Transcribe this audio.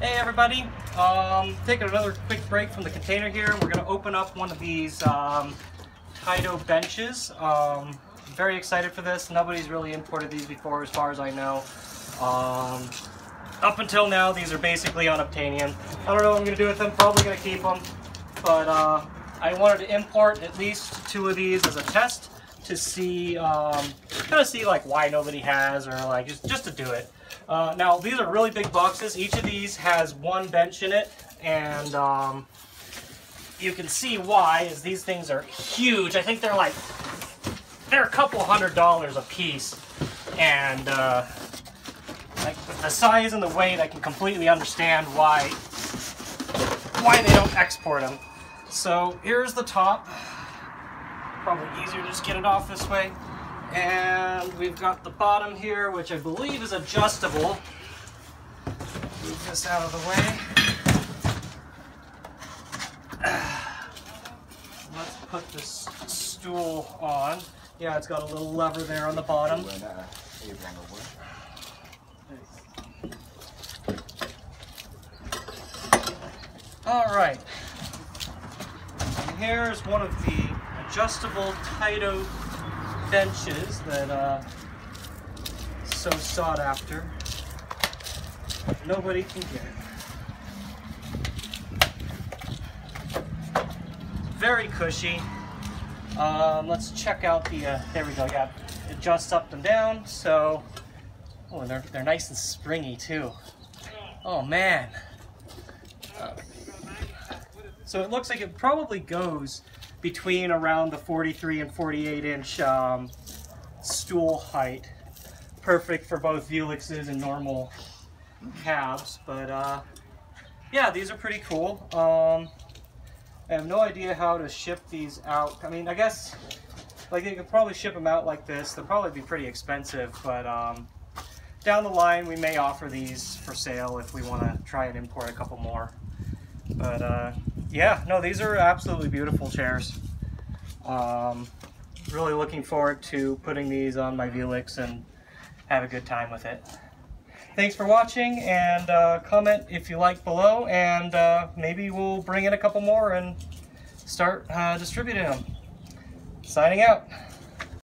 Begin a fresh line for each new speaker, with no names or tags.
Hey everybody, um, taking another quick break from the container here. We're going to open up one of these um, Taito benches. Um, very excited for this. Nobody's really imported these before as far as I know. Um, up until now, these are basically unobtainium. I don't know what I'm going to do with them. Probably going to keep them. But uh, I wanted to import at least two of these as a test to see, um, kind of see like why nobody has or like just, just to do it. Uh, now, these are really big boxes. Each of these has one bench in it, and um, you can see why, is these things are huge. I think they're like, they're a couple hundred dollars a piece. And uh, like the size and the weight, I can completely understand why, why they don't export them. So here's the top. Probably easier to just get it off this way. And we've got the bottom here, which I believe is adjustable. Move this out of the way. Let's put this stool on. Yeah, it's got a little lever there on the bottom. All right. And here's one of the adjustable Taito benches that uh, so sought after. Nobody can get. Very cushy. Um, let's check out the, uh, there we go, yeah, adjusts up and down, so, oh, they're, they're nice and springy too. Oh man. Uh, so it looks like it probably goes between around the 43 and 48 inch um, stool height. Perfect for both Vewlixes and normal cabs, but uh, yeah, these are pretty cool. Um, I have no idea how to ship these out. I mean, I guess like you could probably ship them out like this. They'll probably be pretty expensive, but um, down the line we may offer these for sale if we want to try and import a couple more. But uh, yeah, no, these are absolutely beautiful chairs. Um, really looking forward to putting these on my Vewlix and have a good time with it. Thanks for watching and uh, comment if you like below and uh, maybe we'll bring in a couple more and start uh, distributing them. Signing out.